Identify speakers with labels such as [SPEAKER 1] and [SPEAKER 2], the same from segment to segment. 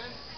[SPEAKER 1] Amen.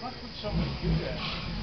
[SPEAKER 1] How could
[SPEAKER 2] someone do that?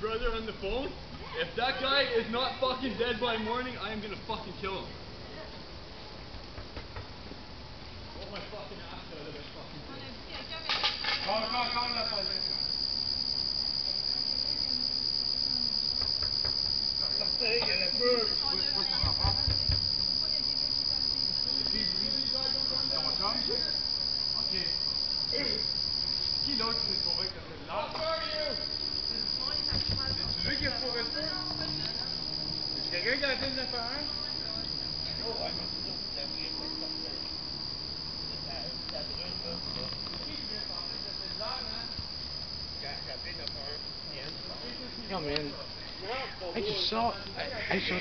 [SPEAKER 2] Your brother on the phone. If that guy is not fucking dead by morning, I am gonna fucking kill him. Hold my fucking ass out of this fucking thing.
[SPEAKER 1] Qui
[SPEAKER 3] man. I just saw. I, I saw.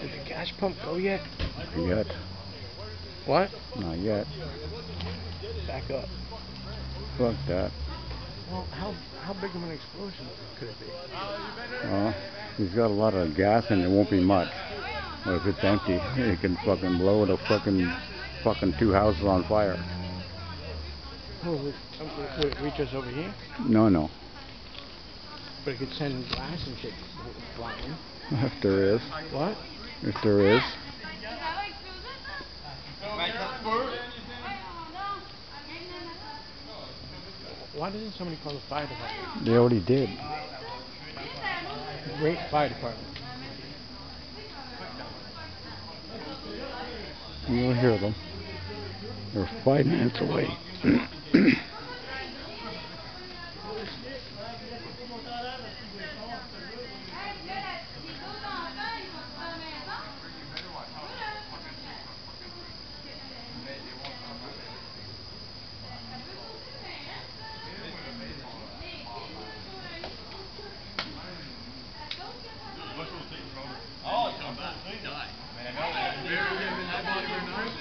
[SPEAKER 3] Did the gas pump go yet?
[SPEAKER 4] Not yet.
[SPEAKER 3] What?
[SPEAKER 4] Not yet.
[SPEAKER 3] Back up.
[SPEAKER 4] Fuck that.
[SPEAKER 3] Well, how how big of an explosion could it be?
[SPEAKER 4] Well, he's got a lot of gas and it won't be much. But if it's empty, it can fucking blow the fucking fucking two houses on fire.
[SPEAKER 3] Oh, it, um, it reaches over here,
[SPEAKER 4] No, no.
[SPEAKER 3] but it could send glass and shit flying.
[SPEAKER 4] If there is.
[SPEAKER 3] What?
[SPEAKER 4] If there is.
[SPEAKER 3] Why didn't somebody call the fire department?
[SPEAKER 4] They already did.
[SPEAKER 3] Great fire department.
[SPEAKER 4] You'll hear them. They're five minutes away.
[SPEAKER 2] Oh, come back. Die. Bury him in that body overnight.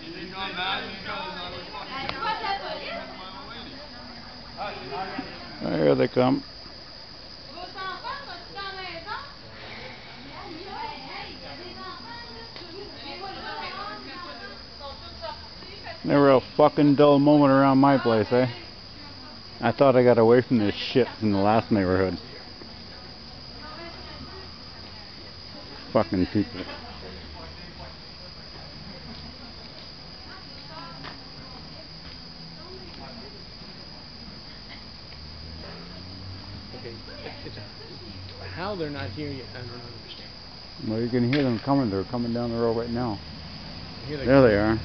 [SPEAKER 2] He's not mad, he's got another
[SPEAKER 4] they come. Never a fucking dull moment around my place, eh? I thought I got away from this shit in the last neighborhood. Fucking people.
[SPEAKER 3] Okay. It's, how they're not here yet, I don't understand.
[SPEAKER 4] Well, you can hear them coming. They're coming down the road right now. There they are.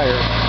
[SPEAKER 4] fire.